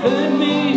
And me.